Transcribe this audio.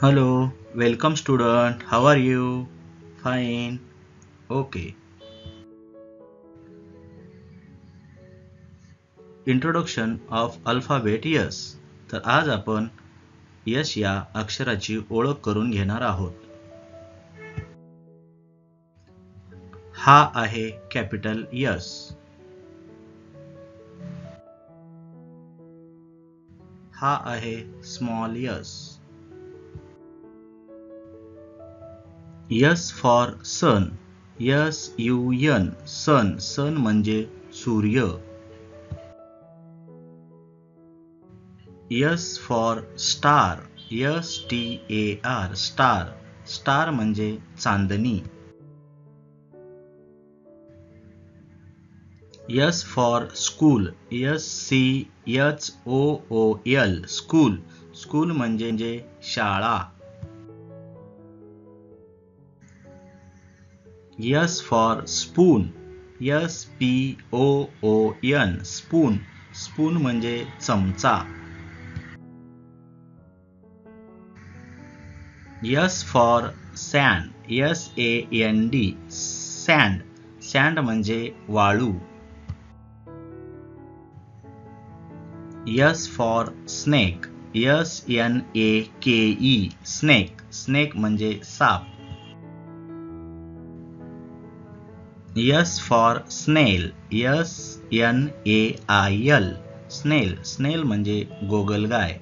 Hello, welcome student. How are you? Fine. Okay. Introduction of alphabet S तर आज आपण यश या अक्षराची ओळख करून घेणार आहोत हा आहे कॅपिटल यस हा आहे small S S for sun. S U N sun. Sun म्हणजे सूर्य. S for star. S T A R. Star. Star म्हणजे चांदणी. S for school. S C H O O L. School. School म्हणजे शाळा. S for spoon S P O O N spoon spoon म्हणजे चमचा. S for sand S A N D sand sand म्हणजे वाळू. S for snake S N A K E snake snake म्हणजे साप. S for snail S N A I L snail snail goggle गोगलगाय.